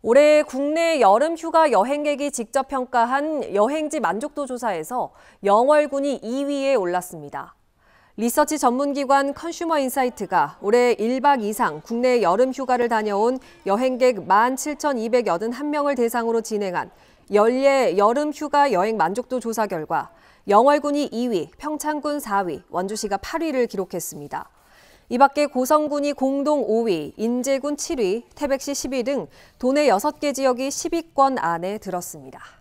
올해 국내 여름 휴가 여행객이 직접 평가한 여행지 만족도 조사에서 영월군이 2위에 올랐습니다. 리서치 전문기관 컨슈머 인사이트가 올해 1박 이상 국내 여름 휴가를 다녀온 여행객 17,281명을 대상으로 진행한 연례 여름 휴가 여행 만족도 조사 결과 영월군이 2위, 평창군 4위, 원주시가 8위를 기록했습니다. 이 밖에 고성군이 공동 5위, 인제군 7위, 태백시 10위 등 도내 6개 지역이 10위권 안에 들었습니다.